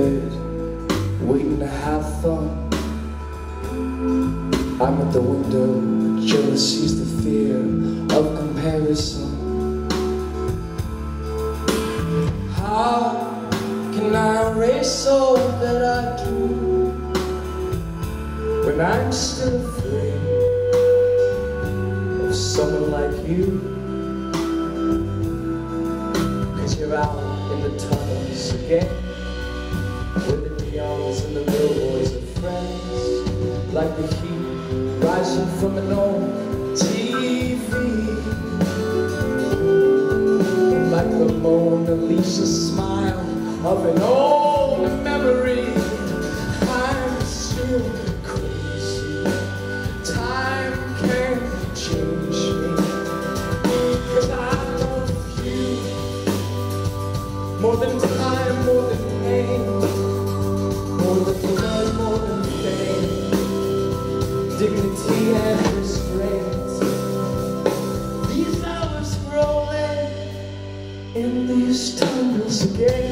and a half thought I'm at the window, jealousy's the fear of comparison. How can I erase all that I do When I'm still afraid of someone like you? Cause you're out in the tunnels again and the Like the heat rising from an old TV Like the Mona Lisa smile of an old memory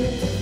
Thank you.